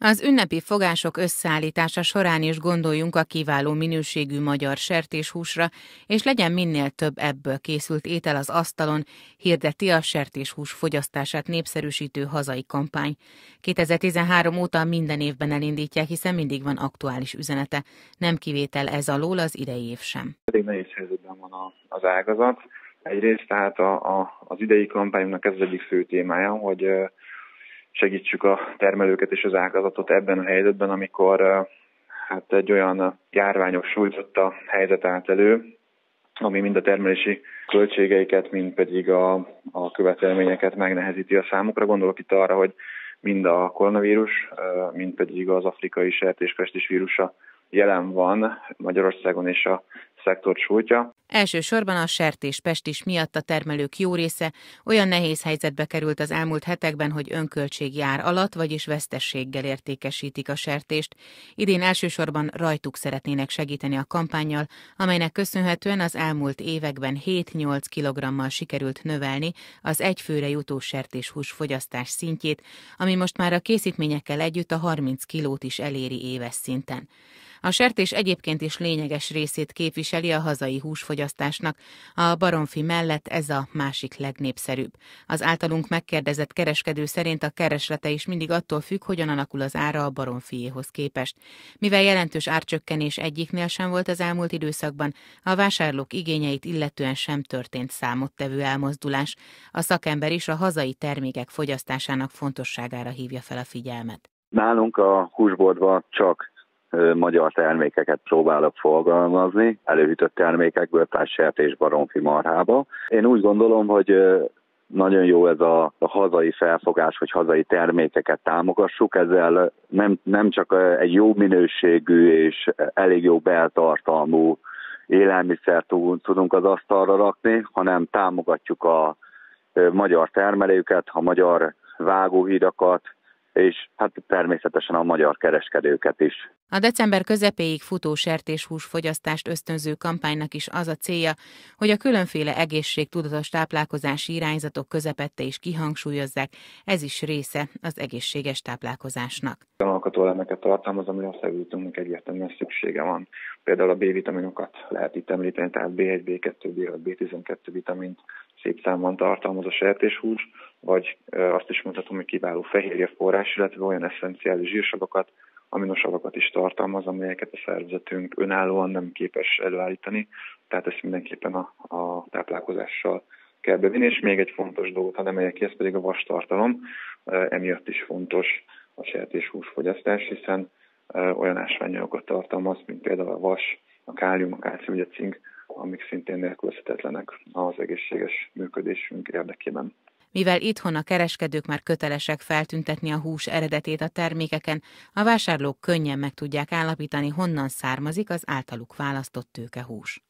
Az ünnepi fogások összeállítása során is gondoljunk a kiváló minőségű magyar sertéshúsra, és legyen minél több ebből készült étel az asztalon, hirdeti a sertéshús fogyasztását népszerűsítő hazai kampány. 2013 óta minden évben elindítják, hiszen mindig van aktuális üzenete. Nem kivétel ez alól az idei év sem. Elég nehéz helyzetben van az ágazat. Egyrészt tehát a, a, az idei kampányunknak ez az egyik fő témája, hogy segítsük a termelőket és az ágazatot ebben a helyzetben, amikor hát egy olyan járványok sújtotta helyzet állt elő, ami mind a termelési költségeiket, mind pedig a, a követelményeket megnehezíti a számukra. Gondolok itt arra, hogy mind a koronavírus, mind pedig az afrikai sertéspestis vírusa jelen van Magyarországon és a szektor sújtja. Elsősorban a sertés-pestis miatt a termelők jó része olyan nehéz helyzetbe került az elmúlt hetekben, hogy önköltség jár alatt, vagyis vesztességgel értékesítik a sertést. Idén elsősorban rajtuk szeretnének segíteni a kampányjal, amelynek köszönhetően az elmúlt években 7-8 kg-mal sikerült növelni az egyfőre jutó sertéshús fogyasztás szintjét, ami most már a készítményekkel együtt a 30 kilót is eléri éves szinten. A sertés egyébként is lényeges részét képviseli a hazai húsfogyasztásnak, a baromfi mellett ez a másik legnépszerűbb. Az általunk megkérdezett kereskedő szerint a kereslete is mindig attól függ, hogyan alakul az ára a baromfiéhoz képest. Mivel jelentős árcsökkenés egyiknél sem volt az elmúlt időszakban, a vásárlók igényeit illetően sem történt számottevő elmozdulás. A szakember is a hazai termékek fogyasztásának fontosságára hívja fel a figyelmet. Nálunk a húsboltban csak magyar termékeket próbálok forgalmazni, előhűtött termékekből, tehát sert és baromfi marhába. Én úgy gondolom, hogy nagyon jó ez a, a hazai felfogás, hogy hazai termékeket támogassuk, ezzel nem, nem csak egy jó minőségű és elég jó beltartalmú élelmiszert tudunk az asztalra rakni, hanem támogatjuk a magyar termelőket, a magyar vágóhídakat, és hát természetesen a magyar kereskedőket is. A december közepéig futó sertéshús fogyasztást ösztönző kampánynak is az a célja, hogy a különféle egészségtudatos táplálkozási irányzatok közepette is kihangsúlyozzák, ez is része az egészséges táplálkozásnak. Olyan alkotóelemeket tartalmaz, amire a szervezetünknek egyértelműen szüksége van. Például a B-vitaminokat lehet itt említeni, tehát B1, B2, B5, B12 vitamint szép számban tartalmaz a sertéshús, vagy azt is mondhatom, hogy kiváló fehérje forrás, illetve olyan eszenciális zsírsavakat, aminosavakat is tartalmaz, amelyeket a szervezetünk önállóan nem képes előállítani, tehát ezt mindenképpen a, a táplálkozással kell bevinni, és még egy fontos dolgot hadd emeljek ki, ez pedig a vastartalom, emiatt is fontos a sertéshús fogyasztás, hiszen olyan ásványanyagokat tartalmaz, mint például a vas, a kálium, a kálcium, a cink, amik szintén nélkülözhetetlenek az egészséges működésünk érdekében. Mivel itthon a kereskedők már kötelesek feltüntetni a hús eredetét a termékeken, a vásárlók könnyen meg tudják állapítani, honnan származik az általuk választott tőkehús.